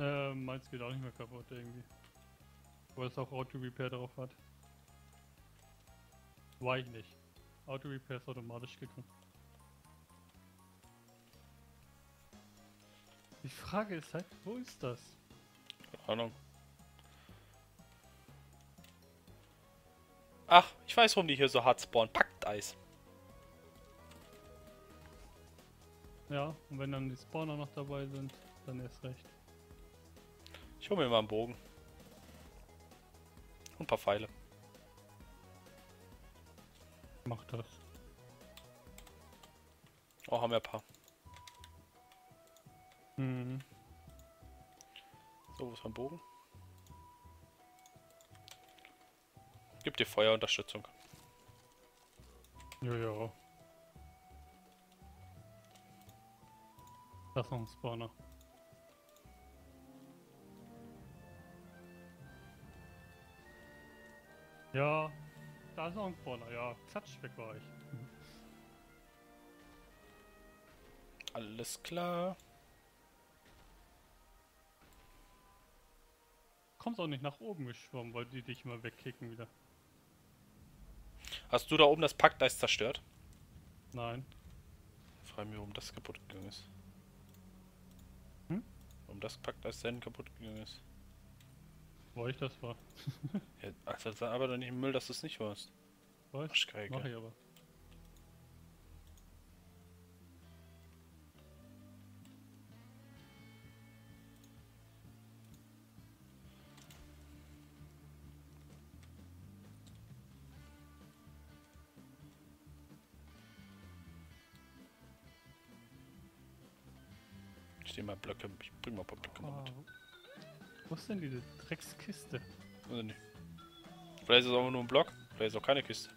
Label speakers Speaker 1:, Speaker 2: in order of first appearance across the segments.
Speaker 1: Äh, meins geht auch nicht mehr kaputt irgendwie. Weil es auch Auto-Repair drauf hat. War ich nicht. Auto-Repair ist automatisch gekommen. Die Frage ist halt, wo ist das?
Speaker 2: Keine Ahnung. Ach, ich weiß, warum die hier so hart spawnen. Packt Eis.
Speaker 1: Ja, und wenn dann die Spawner noch dabei sind, dann erst recht.
Speaker 2: Ich hol mir mal einen Bogen. Und ein paar Pfeile.
Speaker 1: Mach das.
Speaker 2: Oh, haben wir ein paar.
Speaker 1: Mhm.
Speaker 2: So, wo ist mein Bogen? Gib dir Feuerunterstützung.
Speaker 1: Ja, ja. Das ist noch ein Spawner. Ja, da ist noch ein Spawner. Ja, klatsch, weg war ich.
Speaker 2: Alles klar.
Speaker 1: Kommst auch nicht nach oben geschwommen, weil die dich immer wegkicken wieder.
Speaker 2: Hast du da oben das Packeis zerstört?
Speaker 1: Nein.
Speaker 2: Ich frage mich, warum das kaputt gegangen ist.
Speaker 1: Hm?
Speaker 2: Warum das Packeis denn kaputt gegangen ist.
Speaker 1: Wo ich das war.
Speaker 2: Ja, also sag aber doch nicht im Müll, dass du es nicht warst. Arschgeige.
Speaker 1: Mach ich aber.
Speaker 2: Ich nehme mal Blöcke. Ich bring mal ein paar Blöcke
Speaker 1: Ah,
Speaker 2: mit.
Speaker 1: Wo ist denn diese Dreckskiste?
Speaker 2: Oder nicht? Vielleicht ist es auch nur ein Block. Vielleicht ist es auch keine Kiste.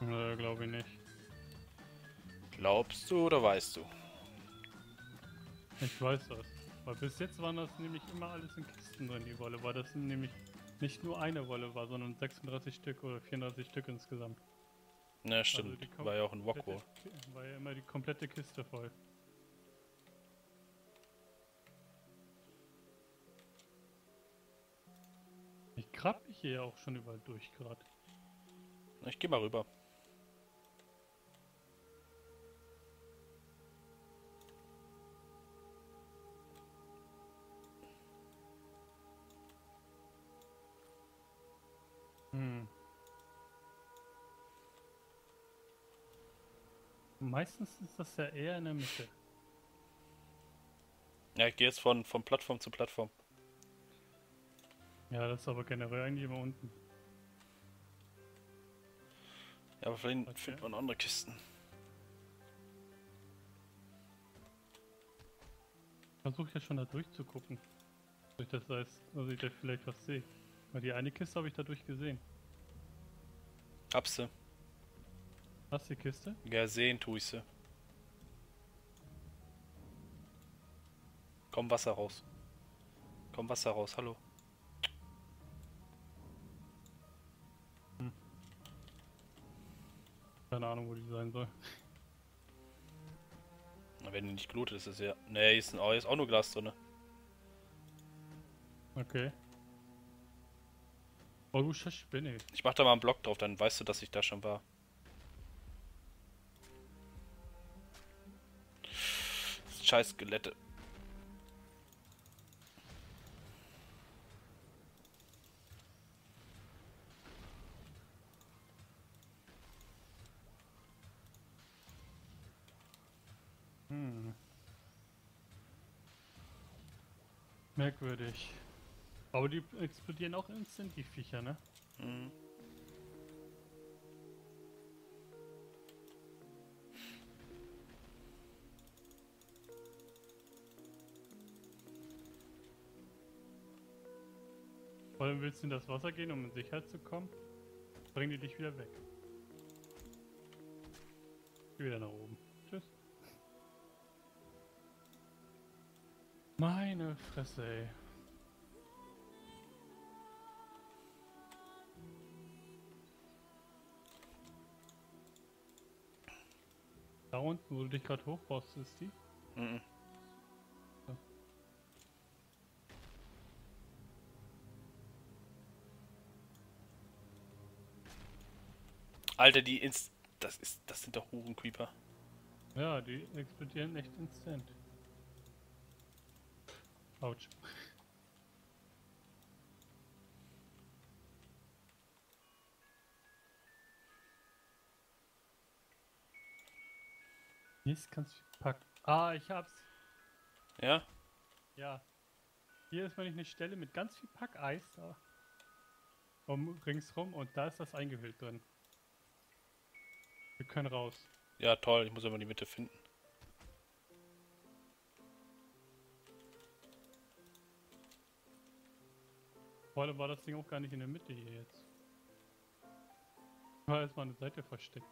Speaker 1: Nö, glaube ich nicht.
Speaker 2: Glaubst du oder weißt du?
Speaker 1: Ich weiß das. Weil bis jetzt waren das nämlich immer alles in Kisten drin, die Wolle. Weil das nämlich nicht nur eine Wolle war, sondern 36 Stück oder 34 Stück insgesamt.
Speaker 2: Ne, stimmt.
Speaker 1: Also
Speaker 2: War ja auch ein Wokwo.
Speaker 1: Komplette- War ja immer die komplette Kiste voll. Ich grab mich hier ja auch schon überall durch gerade.
Speaker 2: Ich geh mal rüber.
Speaker 1: Hm. Meistens ist das ja eher in der Mitte.
Speaker 2: Ja, ich gehe jetzt von, von Plattform zu Plattform.
Speaker 1: Ja, das ist aber generell eigentlich immer unten.
Speaker 2: Ja, aber vielleicht
Speaker 1: Okay.
Speaker 2: findet man andere Kisten.
Speaker 1: Ich versuche ja schon da durchzugucken. Ich das weiß, dass ich da vielleicht was sehe. Weil die eine Kiste habe ich dadurch gesehen.
Speaker 2: Hab's sie.
Speaker 1: Hast du die Kiste?
Speaker 2: Ja, sehen tu ich sie. Komm Wasser raus. Komm Wasser raus, hallo.
Speaker 1: Keine Ahnung, wo die sein soll.
Speaker 2: Na, wenn die nicht glutet, ist es ja. Ne, hier ist, ein, hier ist auch nur Glas drin.
Speaker 1: Okay. Oh, du Spinne.
Speaker 2: Ich mach da mal einen Block drauf, dann weißt du, dass ich da schon war. Scheiß Skelette.
Speaker 1: Hm. Merkwürdig. Aber die explodieren auch instant, die Viecher, ne?
Speaker 2: Mhm.
Speaker 1: Vor allem willst du in das Wasser gehen, um in Sicherheit zu kommen? Bringen die dich wieder weg. Geh wieder nach oben. Meine Fresse, ey. Da unten, wo du dich gerade hochbaust, ist die?
Speaker 2: Mhm. Ja. Alter, die ins. Das ist... Das sind doch Huren-Creeper.
Speaker 1: Ja, die explodieren echt instant. Autsch. Mist, kannst du packen. Ah, ich hab's.
Speaker 2: Ja?
Speaker 1: Ja. Hier ist nämlich eine Stelle mit ganz viel Packeis da. Um ringsrum und da ist das eingehüllt drin. Wir können raus.
Speaker 2: Ja, toll. Ich muss aber die Mitte finden.
Speaker 1: Vor allem war das Ding auch gar nicht in der Mitte hier jetzt. War erstmal eine Seite versteckt.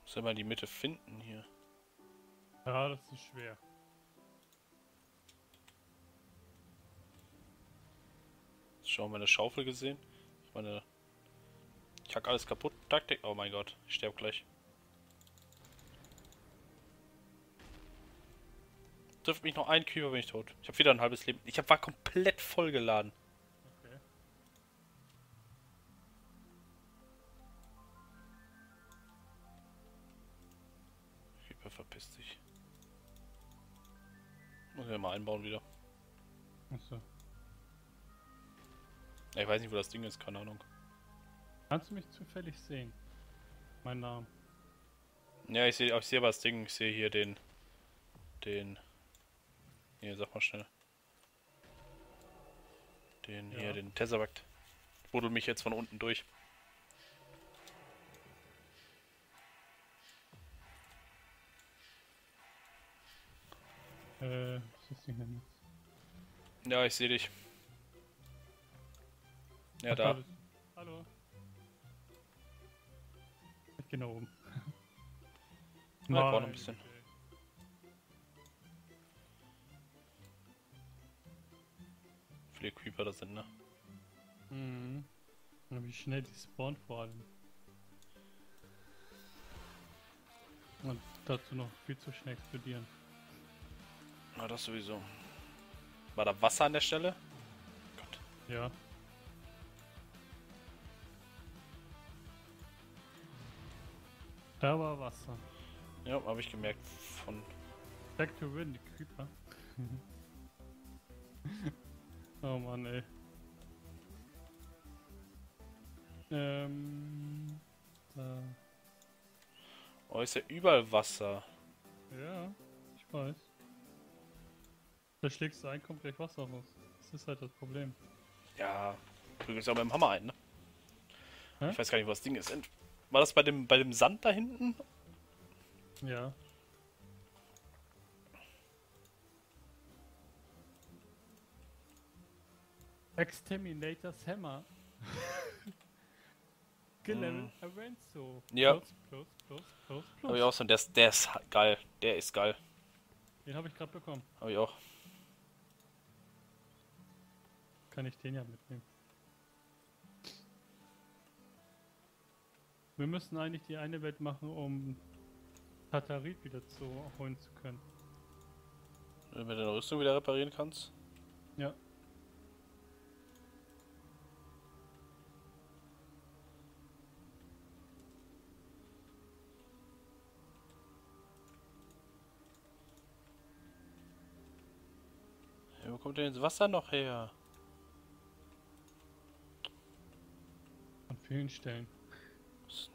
Speaker 2: Muss aber die Mitte finden hier.
Speaker 1: Ja, das ist schwer.
Speaker 2: Hast du schon meine Schaufel gesehen? Ich meine... Ich hack alles kaputt. Taktik. Oh mein Gott. Ich sterbe gleich. Trifft mich noch ein Creeper, bin ich tot. Ich habe wieder ein halbes Leben. Ich hab, war komplett vollgeladen.
Speaker 1: Okay.
Speaker 2: Creeper verpiss dich. Muss ich mal einbauen wieder.
Speaker 1: Achso.
Speaker 2: Ja, ich weiß nicht, wo das Ding ist, keine Ahnung.
Speaker 1: Kannst du mich zufällig sehen? Mein Name.
Speaker 2: Ja, ich sehe ich sehe aber das Ding. Ich sehe hier den. Den. Hier, sag mal schnell. Den
Speaker 1: Ja.
Speaker 2: hier, den Tesseract. Buddel mich jetzt von unten durch.
Speaker 1: Äh, was ist denn jetzt?
Speaker 2: Ja, ich sehe dich. Ja,
Speaker 1: Ach,
Speaker 2: da.
Speaker 1: bist- Hallo. Ich geh nach oben.
Speaker 2: Brauch noch ein bisschen. Da sind, ne?
Speaker 1: Mhm. Und wie schnell die spawnen vor allem. Und dazu noch viel zu schnell explodieren.
Speaker 2: Na, das sowieso. War da Wasser an der Stelle? Gott.
Speaker 1: Ja. Da war Wasser.
Speaker 2: Ja, habe ich gemerkt von.
Speaker 1: Back to win, die Creeper. oh Mann, ey. Ähm. Da.
Speaker 2: Oh, ist ja überall Wasser.
Speaker 1: Ja, ich weiß. Da schlägst du ein, kommt gleich Wasser raus. Das ist halt das Problem.
Speaker 2: Ja, prügelst auch mit dem Hammer ein, ne?
Speaker 1: Hä?
Speaker 2: Ich weiß gar nicht, wo das Ding ist. War das bei dem, bei dem Sand da hinten?
Speaker 1: Ja. Exterminator's Hammer. Gelevel Avenzo.
Speaker 2: Ja.
Speaker 1: Plus, plus, plus, plus,
Speaker 2: Hab
Speaker 1: plus.
Speaker 2: ich auch so. Der ist, der ist geil. Der ist geil.
Speaker 1: Den habe ich gerade bekommen.
Speaker 2: Hab ich auch.
Speaker 1: Kann ich den ja mitnehmen. Wir müssen eigentlich die eine Welt machen, um Tatarit wieder zu holen zu können.
Speaker 2: Wenn du deine Rüstung wieder reparieren kannst.
Speaker 1: Ja.
Speaker 2: Kommt denn das Wasser noch her?
Speaker 1: An vielen Stellen.
Speaker 2: Das ist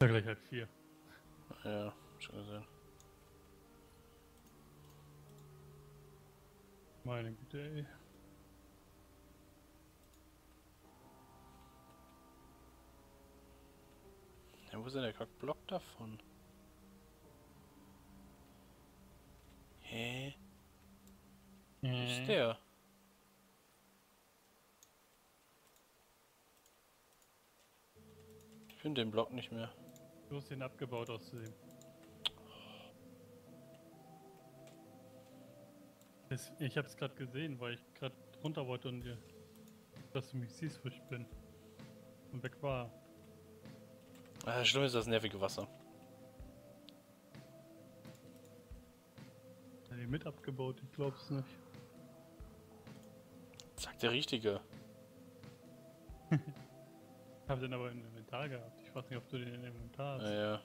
Speaker 1: Da gleich halt vier.
Speaker 2: Ja, schon gesehen.
Speaker 1: Meine Güte, ey.
Speaker 2: Ja, wo ist denn der Block davon? Hä? Wo ist der? Ich finde den Block nicht mehr.
Speaker 1: Du hast ihn abgebaut auszusehen. Das, ich hab's gerade gesehen, weil ich gerade runter wollte und dir, dass du mich siehst, wo ich bin. Und weg war.
Speaker 2: Ah, schlimm ist das nervige Wasser.
Speaker 1: Hat die mit abgebaut, ich glaub's nicht.
Speaker 2: Sagt der Richtige.
Speaker 1: ich hab den aber im Inventar gehabt. Ich weiß nicht, ob du den im Inventar hast.
Speaker 2: Ja, ja.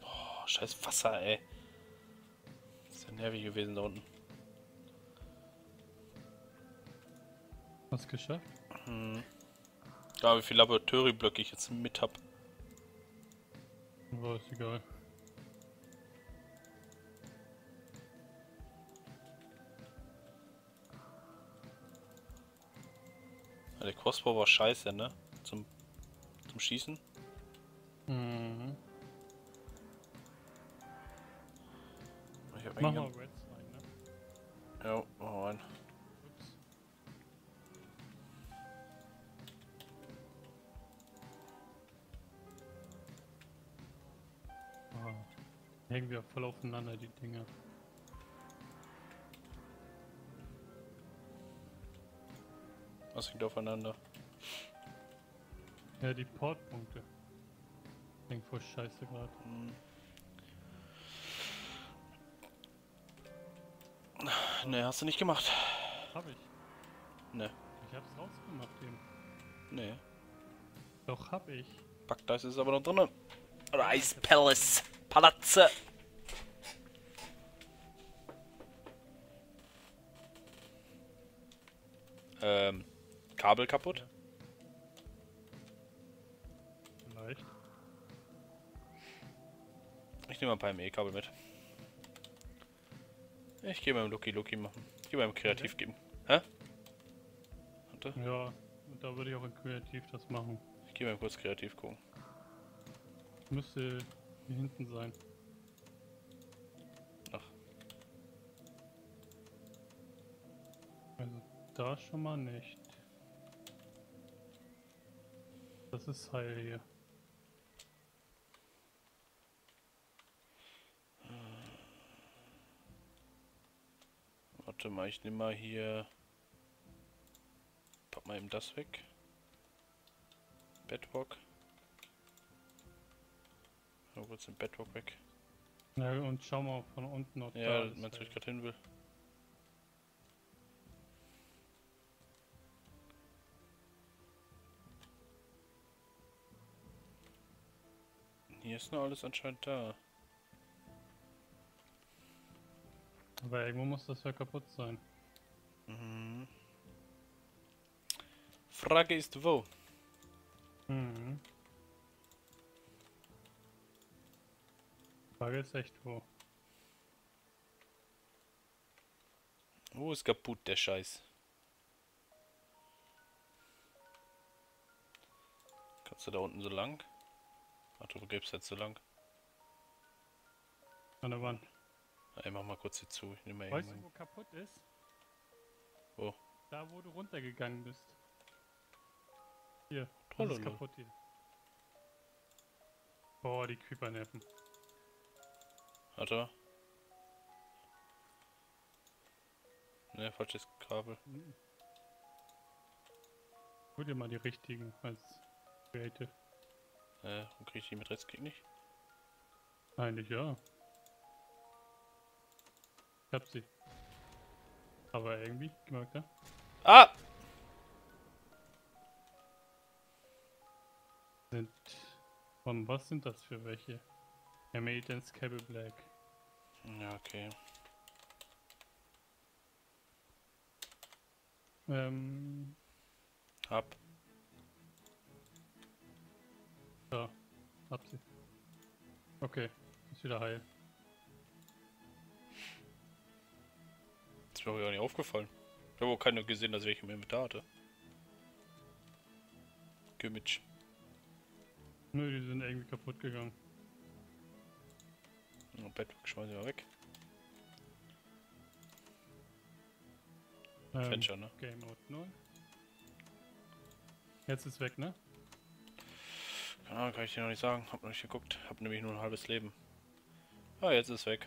Speaker 2: Boah, scheiß Wasser, ey. ist ja nervig gewesen da unten.
Speaker 1: Hast geschafft?
Speaker 2: Hm. Ja, wie viele Laboratorieblöcke ich jetzt mit hab.
Speaker 1: War ist egal.
Speaker 2: Ja, der Crossbow war scheiße, ne? Zum, zum Schießen.
Speaker 1: Mhm.
Speaker 2: Ich hab
Speaker 1: Mach mal Reds rein, ne?
Speaker 2: Ja, mach rein.
Speaker 1: Hängen wir voll aufeinander, die Dinger.
Speaker 2: Was liegt aufeinander?
Speaker 1: Ja, die Portpunkte. Hängen voll scheiße gerade.
Speaker 2: Hm. Ne, hast du nicht gemacht.
Speaker 1: Hab ich.
Speaker 2: Ne,
Speaker 1: Ich hab's rausgemacht eben.
Speaker 2: ne.
Speaker 1: Doch, hab ich.
Speaker 2: Packdice ist aber noch drin. Rice Palace. Palazze. Ähm, Kabel kaputt?
Speaker 1: Vielleicht.
Speaker 2: Ich nehme ein paar ME-Kabel mit. Ich gehe beim Lucky Lucky machen. Ich gehe beim Kreativ geben. Hä? Warte,
Speaker 1: Ja, da würde ich auch in Kreativ das machen.
Speaker 2: ich gehe mal kurz kreativ gucken.
Speaker 1: Müsste hier hinten sein. Da schon mal nicht. Das ist Heil hier.
Speaker 2: warte mal, ich nehme mal hier. Pack mal eben das weg. Bedrock. Mal kurz den Bedrock weg.
Speaker 1: Ja, und schau mal von unten, ob
Speaker 2: Ja,
Speaker 1: da ist
Speaker 2: meinst du, wo ich gerade hin will? Ist noch alles anscheinend da.
Speaker 1: Aber irgendwo muss das ja kaputt sein.
Speaker 2: Mhm. Frage ist wo?
Speaker 1: Mhm. Frage ist echt wo.
Speaker 2: Wo ist kaputt der Scheiß? Kannst du da unten so lang? Ach, du gibst jetzt so lang.
Speaker 1: An der Wand.
Speaker 2: Ey, mach mal kurz hier zu. Ich nehme mal
Speaker 1: Weißt du, wo kaputt ist?
Speaker 2: Wo?
Speaker 1: Da, wo du runtergegangen bist. Hier.
Speaker 2: Trololo.
Speaker 1: ist kaputt hier. Boah, die Creeper nerven.
Speaker 2: Warte. Ne, falsches Kabel.
Speaker 1: Mhm. Hol dir mal die richtigen als Creative.
Speaker 2: Äh, und krieg ich die mit Rechtsklick nicht?
Speaker 1: Eigentlich ja. Ich hab sie. Aber irgendwie, gemerkt, ja?
Speaker 2: Ah!
Speaker 1: Sind. Von was sind das für welche? Maintenance Cable Black.
Speaker 2: Ja, okay.
Speaker 1: Ähm.
Speaker 2: Hab.
Speaker 1: Ja, hab sie. Okay, ist wieder heil.
Speaker 2: Ist mir gar nicht aufgefallen. Ich habe auch keine gesehen, dass ich im Inventar hatte. Gimmitsch.
Speaker 1: Nö, die sind irgendwie kaputt gegangen.
Speaker 2: Ja, Bett schmeißen wir weg.
Speaker 1: Ähm,
Speaker 2: Fenster, ne?
Speaker 1: Game Mode 0. Jetzt ist weg, ne?
Speaker 2: Ahnung, kann ich dir noch nicht sagen. Hab noch nicht geguckt. Hab nämlich nur ein halbes Leben. Ah, jetzt ist weg.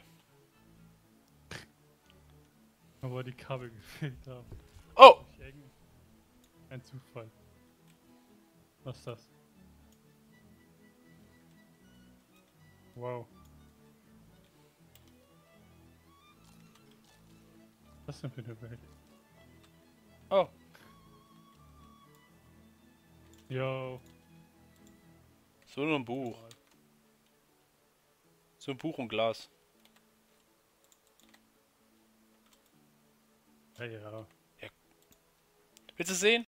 Speaker 1: Aber die Kabel gefehlt haben.
Speaker 2: Oh!
Speaker 1: Ein Zufall. Was ist das? Wow. Was denn für eine Welt?
Speaker 2: Oh!
Speaker 1: Yo.
Speaker 2: So nur ein Buch. So ein Buch und Glas.
Speaker 1: Ja, ja.
Speaker 2: Willst du sehen?